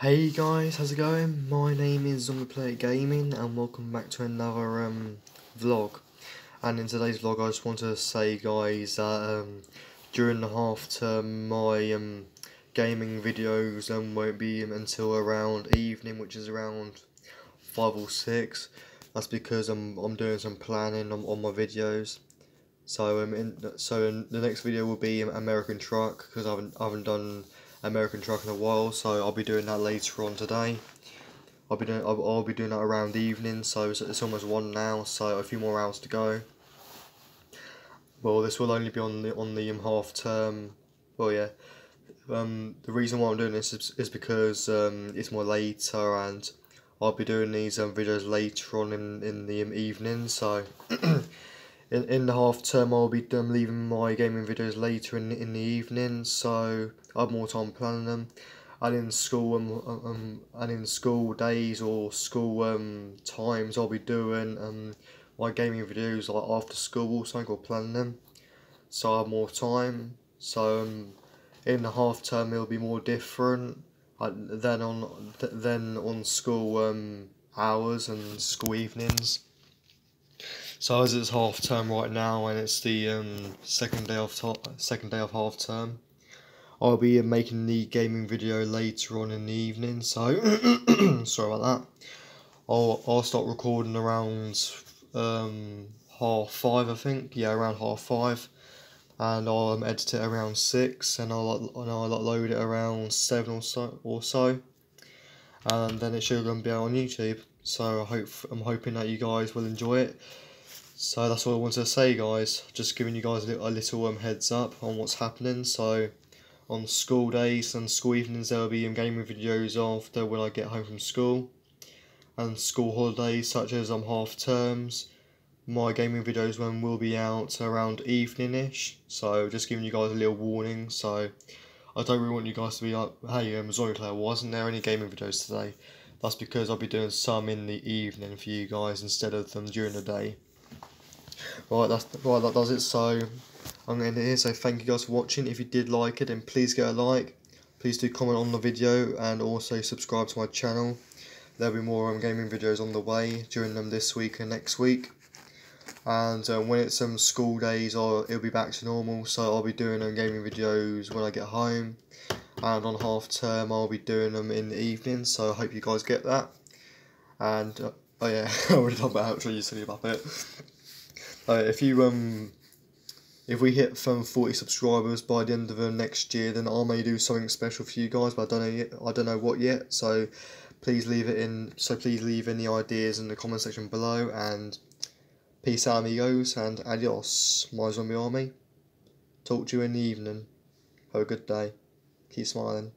Hey guys, how's it going? My name is Zombie Player Gaming and welcome back to another um, vlog. And in today's vlog I just want to say guys that um, during the half term my um, gaming videos um, won't be until around evening which is around 5 or 6. That's because I'm, I'm doing some planning on, on my videos. So um, in, so in the next video will be American Truck because I haven't, I haven't done American Truck in a while, so I'll be doing that later on today. I'll be doing I'll, I'll be doing that around the evening, so it's, it's almost one now, so a few more hours to go. Well, this will only be on the on the um, half term. Well, yeah. Um, the reason why I'm doing this is, is because um, it's more later, and I'll be doing these um, videos later on in in the um, evening. So. in, in the half term I'll be um, leaving my gaming videos later in, in the evening so I have more time planning them. And in school um, um, and in school days or school um, times I'll be doing um, my gaming videos like after school so I got planning them. So I have more time. So um, in the half term it'll be more different. Uh, than on th then on school um, hours and school evenings so as it's half term right now and it's the um, second day of second day of half term, I'll be making the gaming video later on in the evening. So sorry about that. I'll I'll start recording around um, half five, I think. Yeah, around half five, and I'll um, edit it around six, and I'll and I'll upload it around seven or so or so, and then it should be on YouTube. So I hope I'm hoping that you guys will enjoy it. So that's all I wanted to say guys, just giving you guys a little, a little um, heads up on what's happening. So on school days and school evenings there will be um, gaming videos after when I get home from school. And school holidays such as um, half terms, my gaming videos when will be out around evening-ish. So just giving you guys a little warning. So I don't really want you guys to be like, hey um, Zombie Player, wasn't there any gaming videos today? That's because I'll be doing some in the evening for you guys instead of them during the day. Right, that's right. That does it. So I'm going to end it here. So thank you guys for watching. If you did like it, then please get a like. Please do comment on the video and also subscribe to my channel. There'll be more um, gaming videos on the way during them this week and next week. And uh, when it's some um, school days, I'll, it'll be back to normal. So I'll be doing um, gaming videos when I get home. And on half term, I'll be doing them in the evening. So I hope you guys get that. And uh, oh yeah, I already done my outro. You silly about it. Uh, if you um, if we hit from forty subscribers by the end of the next year, then I may do something special for you guys, but I don't know yet. I don't know what yet. So please leave it in. So please leave any ideas in the comment section below. And peace out, amigos, and adios, my zombie army. Talk to you in the evening. Have a good day. Keep smiling.